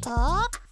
と。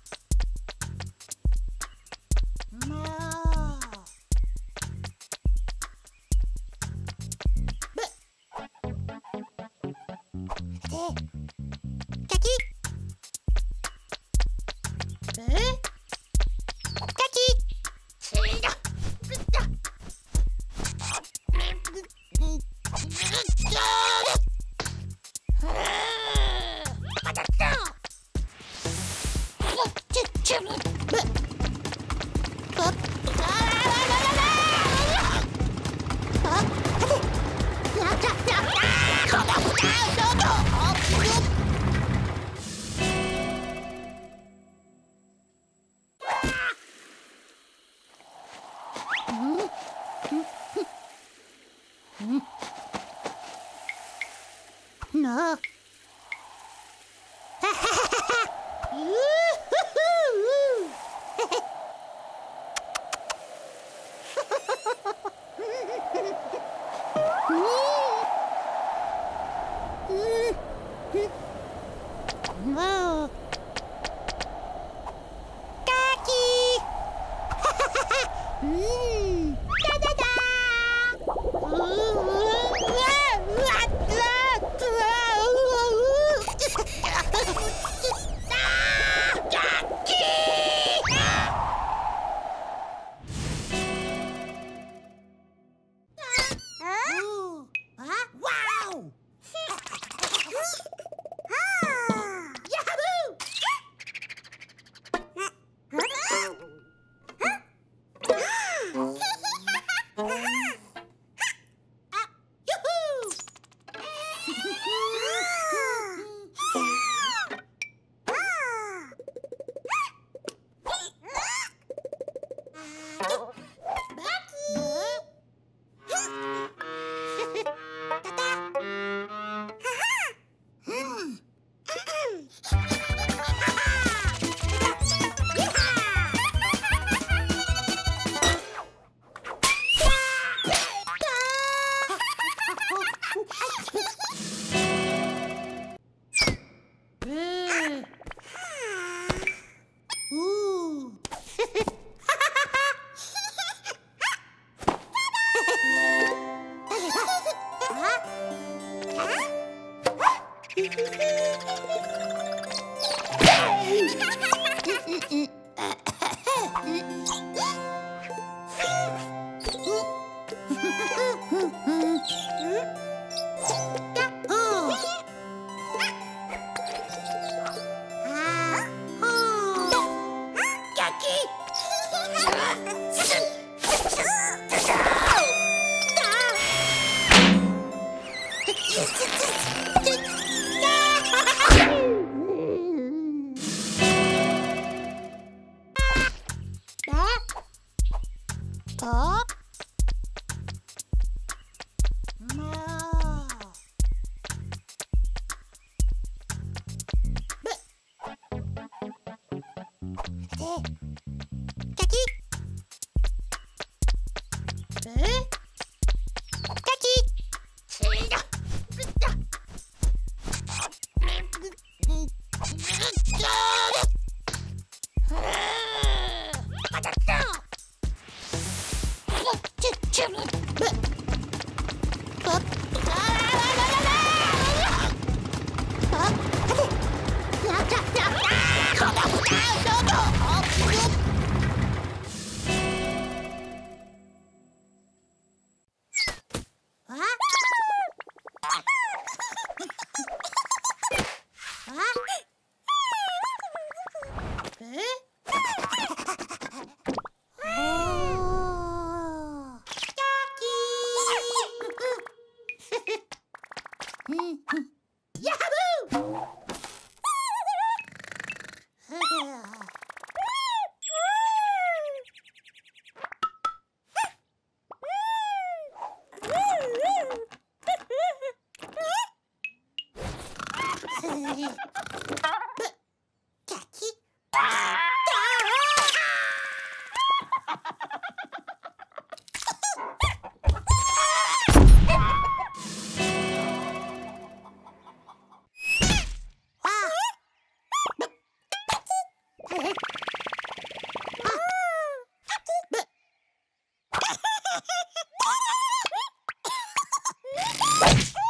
Bye.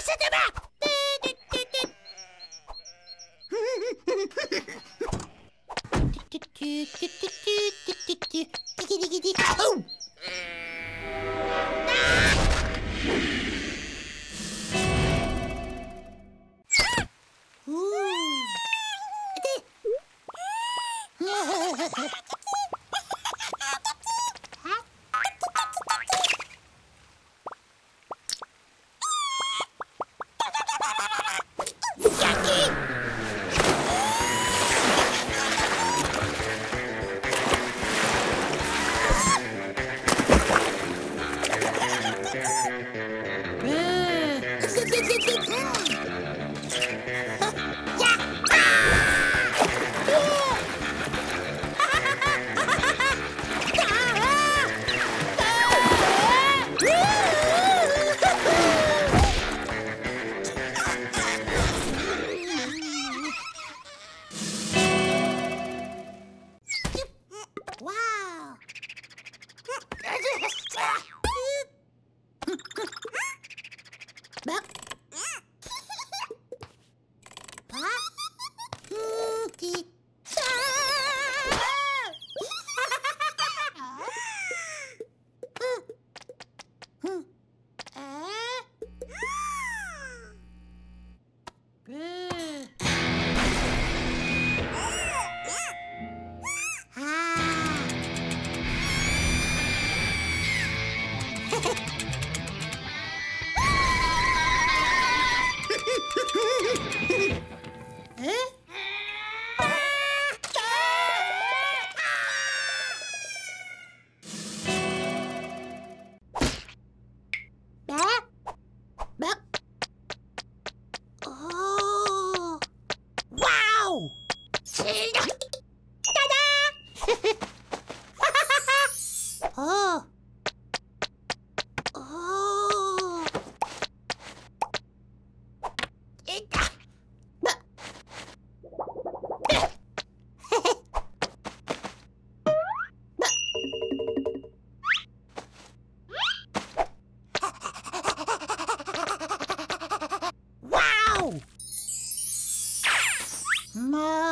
laisser débattre Mom.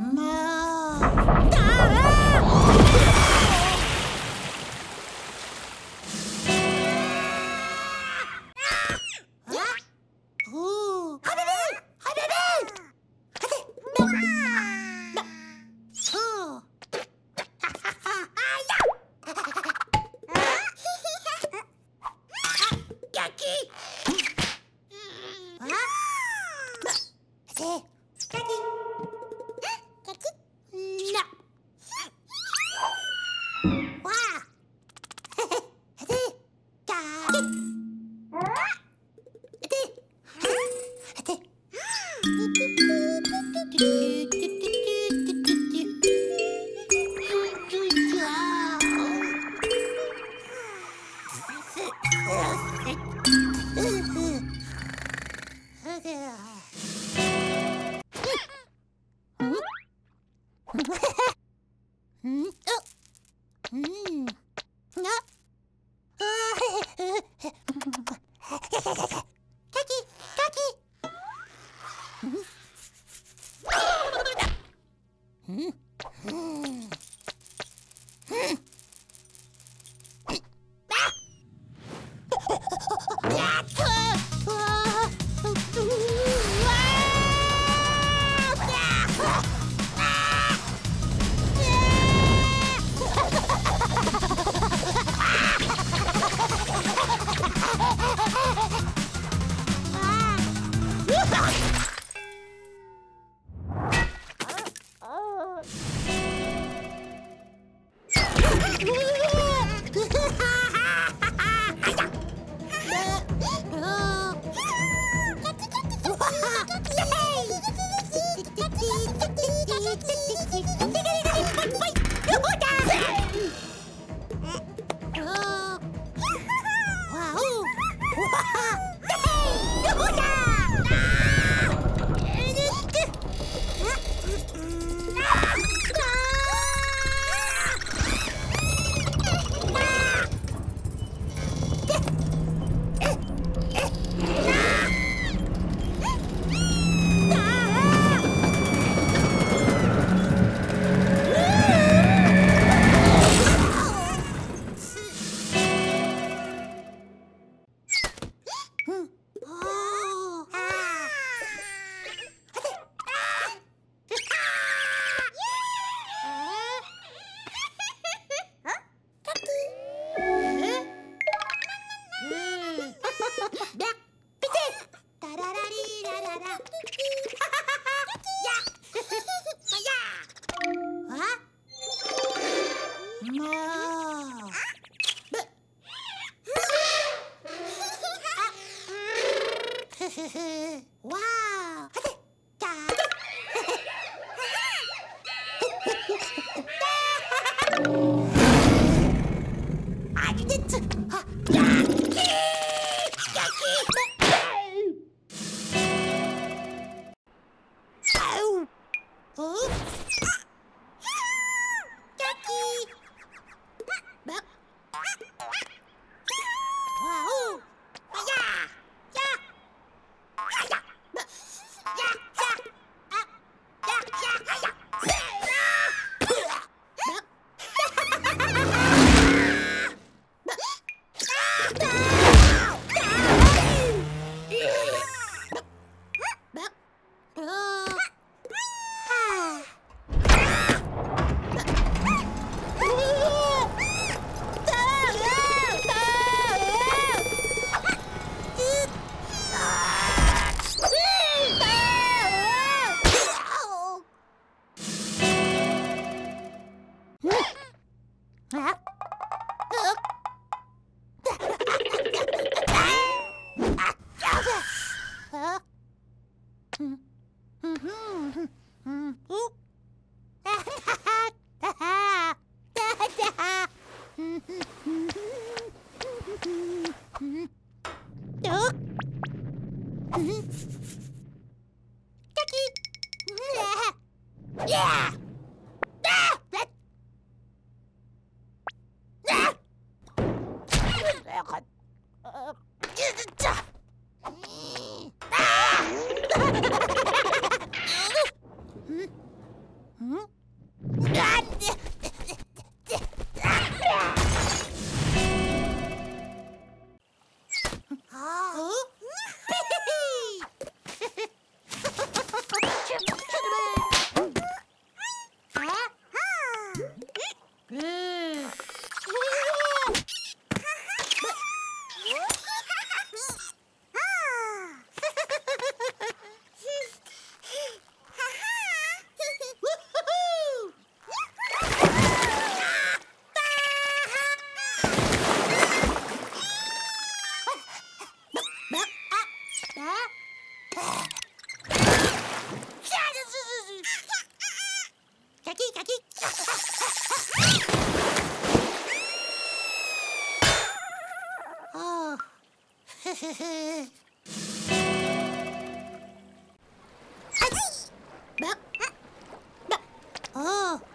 Wow! Oh.